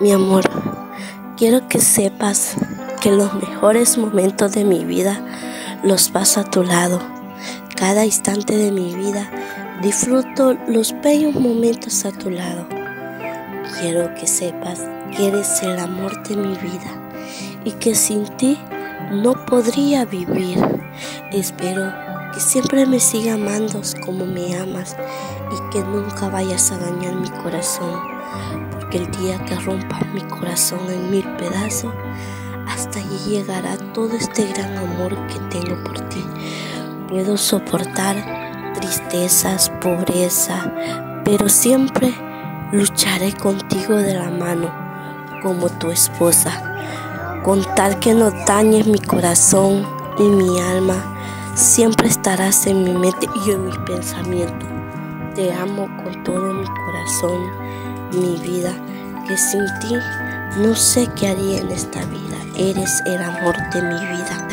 Mi amor, quiero que sepas que los mejores momentos de mi vida los paso a tu lado. Cada instante de mi vida disfruto los bellos momentos a tu lado. Quiero que sepas que eres el amor de mi vida y que sin ti no podría vivir. Espero que siempre me siga amando como me amas y que nunca vayas a dañar mi corazón porque el día que rompa mi corazón en mil pedazos, hasta allí llegará todo este gran amor que tengo por ti. Puedo soportar tristezas, pobreza, pero siempre lucharé contigo de la mano como tu esposa. Con tal que no dañes mi corazón y mi alma, siempre estarás en mi mente y en mis pensamientos. Te amo con todo mi corazón mi vida, sin ti no sé qué haría en esta vida. Eres el amor de mi vida.